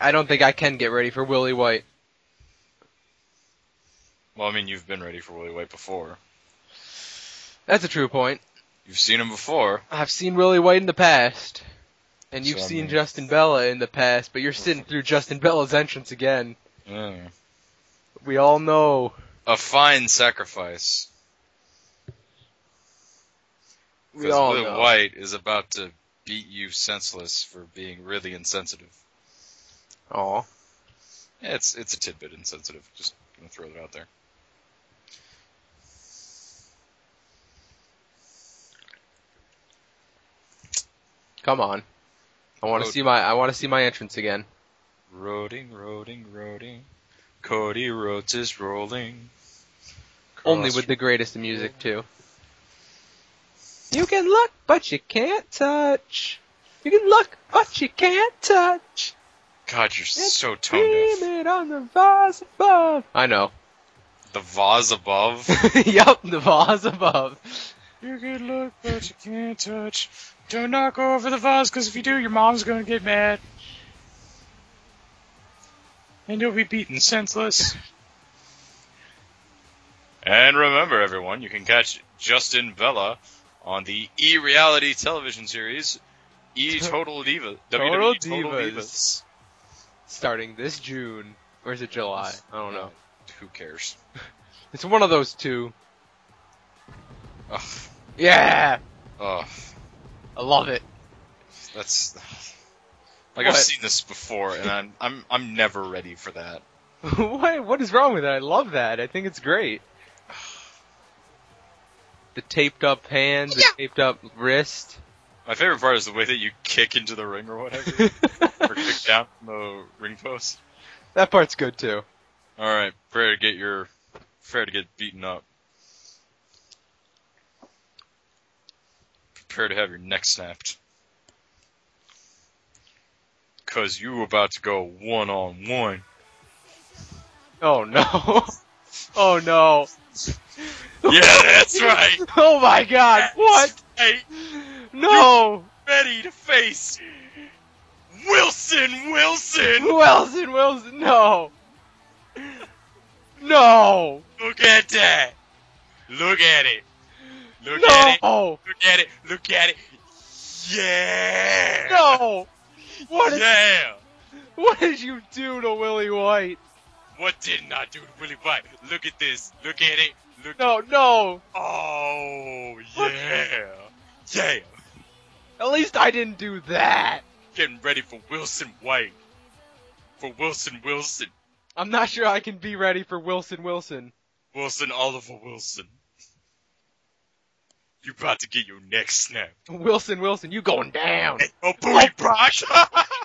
I don't think I can get ready for Willie White. Well, I mean, you've been ready for Willie White before. That's a true point. You've seen him before. I've seen Willie White in the past. And you've So, I seen mean- Justin Bella in the past, but you're sitting through Justin Bella's entrance again. Yeah. We all know. A fine sacrifice. Because Willie. White is about to beat you senseless for being really insensitive. Aw. Yeah, it's it's a tidbit insensitive. Just gonna throw it out there. Come on. I want to see my I want to see my entrance again. Roading, roading, roading. Cody Rhodes is rolling. Only with the greatest of music too. You can look, but you can't touch. You can look, but you can't touch. God, you're It's so tone deaf. On the vase above. I know. The vase above. yup, the vase above. you can look, but you can't touch. Do not knock over the vase, because if you do, your mom's gonna get mad. And you'll be beaten senseless. And remember, everyone, you can catch Justin Bella on the e-reality television series E Total Diva. Total WWE Total Divas. Divas. Starting this June. Or is it July? I don't know. Who cares? It's one of those two. Ugh. Yeah! Ugh. I love it. That's like I've seen this before, and I'm I'm I'm never ready for that. what what is wrong with it? I love that. I think it's great. The taped up hand, the taped up wrist. My favorite part is the way that you kick into the ring or whatever, or kick down from the ring post. that part's good too. All right, prepare to get your prepare to get beaten up. Prepare to have your neck snapped. Cause you about to go one on one. Oh no. oh no. Yeah, that's right. Oh my god. What? Hey, No. ready to face Wilson Wilson. Wilson, Wilson, no. No. Look at that. Look at it. Look at it. No. Look at it. Look at it. Yeah. No. What did, Yeah. what did you do to Willie White? What didn't I do to Willie White? Look at this. Look at it. Look. No, no. Oh yeah. Yeah. At least I didn't do that. Getting ready for Wilson White. For Wilson Wilson. I'm not sure I can be ready for Wilson Wilson. Wilson Oliver Wilson. You about to get your neck snapped. Wilson Wilson, you going down. Oh, booty Brock!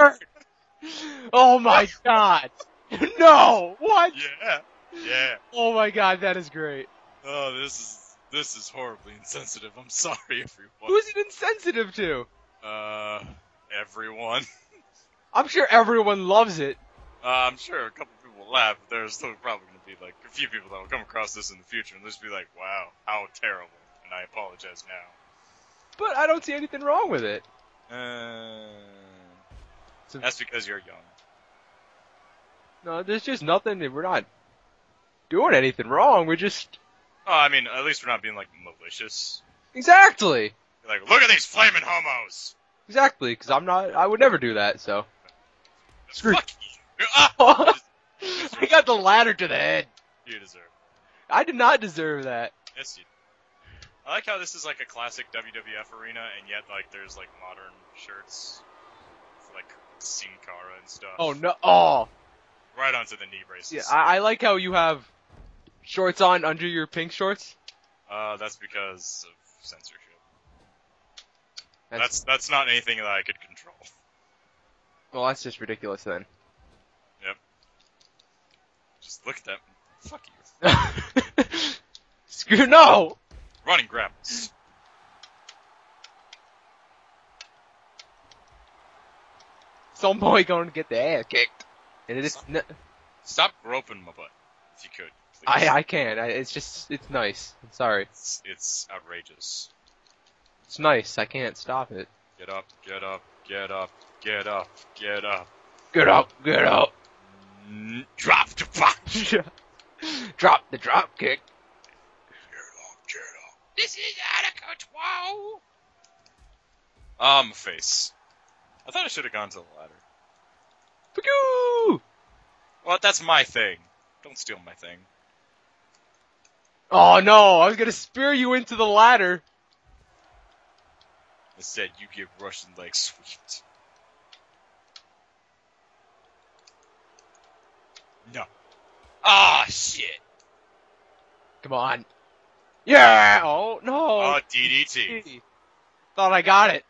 Oh my god. No. What? yeah, yeah. Oh my god, that is great. Oh, this is this is horribly insensitive. I'm sorry, everyone. Who's it insensitive to? Uh, everyone. I'm sure everyone loves it. Uh, I'm sure a couple people will laugh. But there's still probably going to be like a few people that will come across this in the future and just be like, "Wow, how terrible!" And I apologize now. But I don't see anything wrong with it. Uh, that's because you're young. No, there's just nothing. We're not doing anything wrong. We're just Oh, I mean, at least we're not being like malicious. exactly, Like, look at these flaming homos. exactly. Because I'm not. I would never do that. So Screw- Fuck you. I got the ladder to the head. you deserve. it. I did not deserve that. Yes, you. I like how this is like a classic WWF arena, and yet like there's like modern shirts for like Sin Cara and stuff. Oh no! Oh, Right onto the knee braces. yeah. I, I like how you have shorts on under your pink shorts. uh, that's because of censorship. That's, That's that's not anything that I could control. well, that's just ridiculous then. Yep. Just look at that. Fuck you. Screw no! Running grab. Some boy going to get the ass kicked, and it is. n- Stop groping my butt, if you could. I I can't. I, it's just it's nice. I'm sorry. It's, it's outrageous. It's nice. I can't stop it. Get up, get up, get up, get up, get up. Get up, get up. Mm, Drop the punch. drop the drop kick. This is out of control. Um, face. I thought I should have gone to the ladder. Pew! Well, that's my thing. Don't steal my thing. Oh no, I was gonna spear you into the ladder. Instead, you get Russian leg swept. No. Ah, shit. Come on. Yeah! Oh no! Oh, DDT. Thought I got it.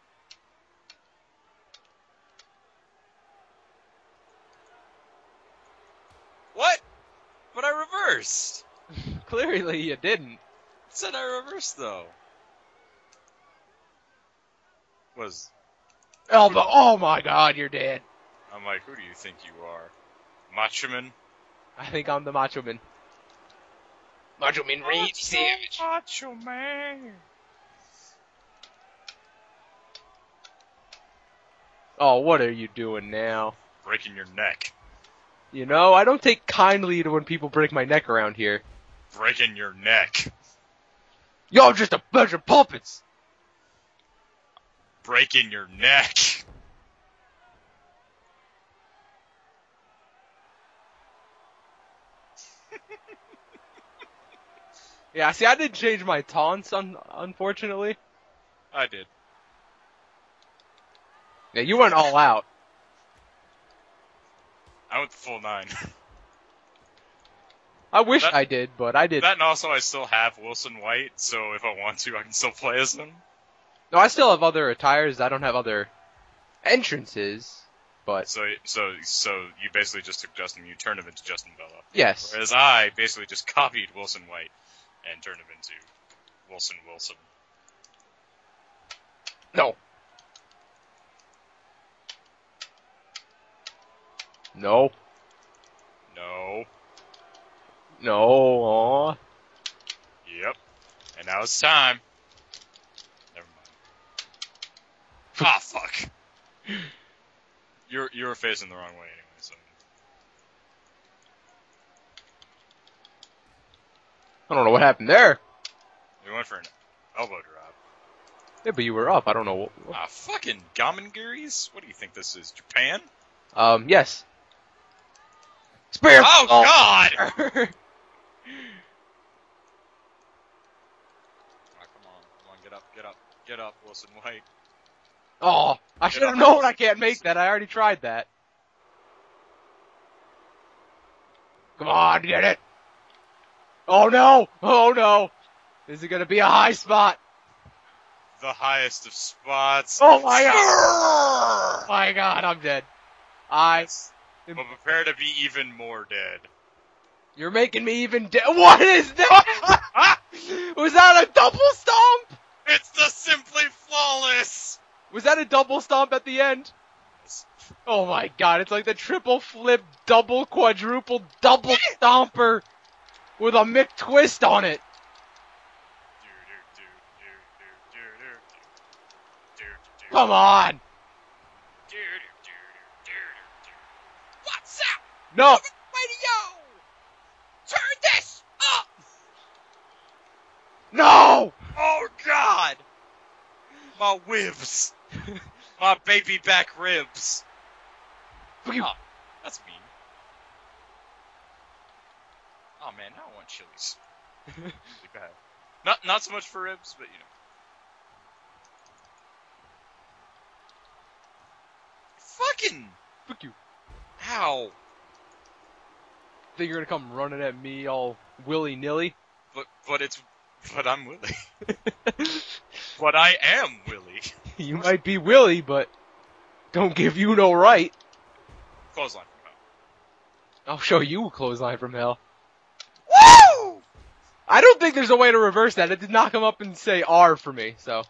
What? But I reversed. Clearly you didn't. Said I reversed though. Was Oh, but oh my god, you're dead. I'm like, who do you think you are? Macho Man? I think I'm the Macho Man. Macho Man Randy Savage. Macho Man. Oh, what are you doing now? Breaking your neck. You know, I don't take kindly to when people break my neck around here. Breaking your neck. Y'all just a bunch of puppets. Breaking your neck. Yeah, see, I didn't change my taunts, un- unfortunately. I did. Yeah, you went all out. I went the full nine. I wish That- I did, but I did. that and also I still have Wilson White, so if I want to, I can still play as him. No, I still have other attires. I don't have other entrances, but So, so, so you basically just took Justin, you turned him into Justin Bella. yes. Whereas I basically just copied Wilson White and turned him into Wilson Wilson. No. No. No. No. Aw. Yep. And now it's time. Never mind. ah, fuck. You're you're facing the wrong way anyway, so I don't know what happened there. we went for an elbow drop. Yeah, but you were up. I don't know. What, Ah, fucking Gamengiris? What do you think this is? Japan? um, yes. Spear. Oh, God! God! Ah, come on, come on, get up, get up, Wilson White. oh, I should have known I can't make that. I already tried that. Come on, get it. Oh no! Oh no! Is it gonna be a high spot? The highest of spots. Oh my god! Oh my god, I'm dead. I. But prepare to be even more dead. You're making me even dead. What is that? Was that a double stomp? It's the Simply Flawless! Was that a double stomp at the end? Oh my god, it's like the triple flip, double quadruple, double stomper with a Mick twist on it. Come on! What's up, No! radio? Turn this up! No! My ribs, my baby back ribs. Fuck oh, you. Oh, that's mean. Oh man, now I want chilies. really bad. Not not so much for ribs, but you know. Fucking Fuck you. ow! Think you're gonna come running at me all willy nilly? But but it's but I'm Willie. but I am Willie. you might be Willie, but don't give you no right. Clothesline from hell. I'll show you a clothesline from hell. Woo! I don't think there's a way to reverse that. It did not come up and say R for me, so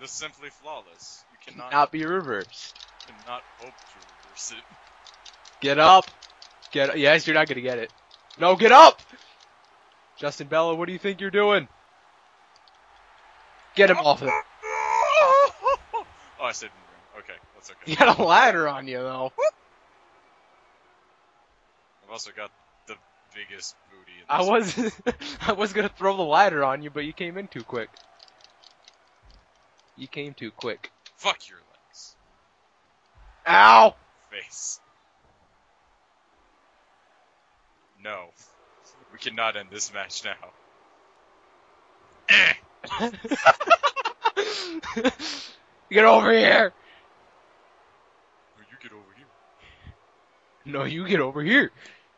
The simply flawless. You cannot not be reversed. cannot hope to reverse it. Get up. Get yes, you're not gonna get it. No, get up. Justin Bella, what do you think you're doing? Get him off it. oh, I said in the room. Okay, that's okay. You got a ladder on you though. I've also got the biggest booty in. I was I was gonna throw the ladder on you, but you came in too quick. You came too quick. Fuck your legs. Ow! Face. No. We cannot end this match now. Get over here! No, you get over here. No, you get over here.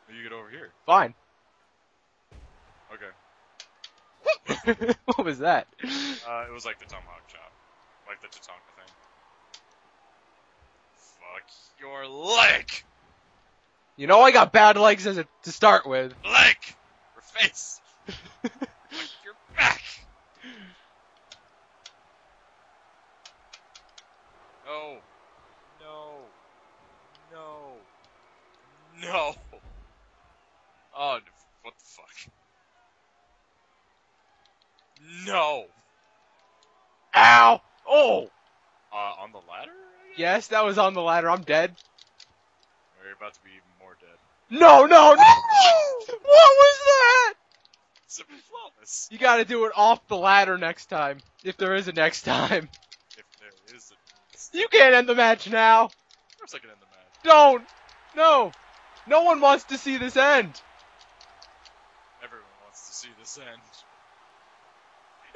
No, you get over here. Fine. Okay. what was that? Uh, it was like the tomahawk chop. Like the Tatanka thing. Fuck your leg! You know I got bad legs as a, to start with. Leg! Or face! Fuck your back! No. No. No. No. Oh, n- what the fuck? No. Ow! Oh! Uh, on the ladder? Yes, that was on the ladder. I'm dead. You're about to be even more dead. No, no, no! what was that? Simply flawless. You gotta do it off the ladder next time. If there is a next time. If there is a. You can't end the match now. Of course I can end the match. Don't! No! No one wants to see this end. Everyone wants to see this end.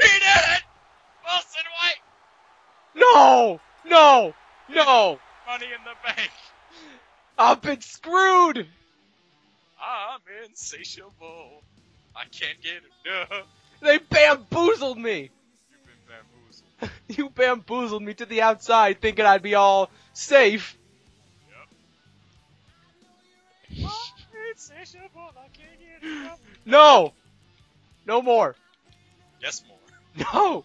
He did it! Wilson White! No! No! No! Money in the bank! I've been screwed! I'm insatiable. I can't get enough. They bamboozled me! You've been bamboozled. You bamboozled me to the outside thinking I'd be all safe. I'm insatiable. I can't get enough. No! No more. Yes, more. No!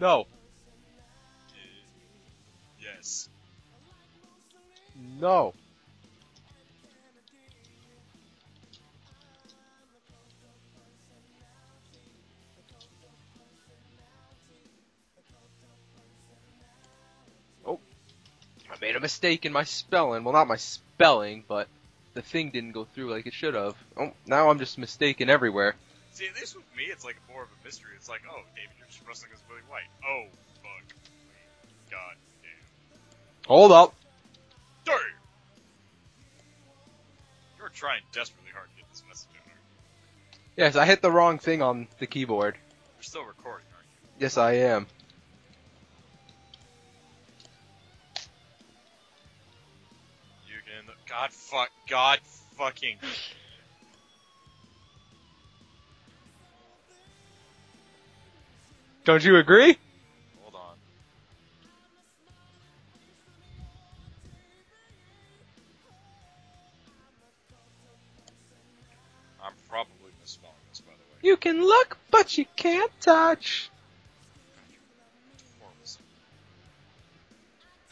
No. Yes. No. Oh. I made a mistake in my spelling. Well, not my spelling, but the thing didn't go through like it should have. Oh, now I'm just mistaken everywhere. See, at least with me, it's like more of a mystery. It's like, oh, David, you're just wrestling as Billy White. Oh, fuck. God damn. Hold up. Damn! You're trying desperately hard to get this message out. Yes, I hit the wrong thing on the keyboard. You're still recording, aren't you? Yes, I am. You can. God fuck. God fucking. Don't you agree? Hold on. I'm probably misspelling this, by the way. You can look, but you can't touch.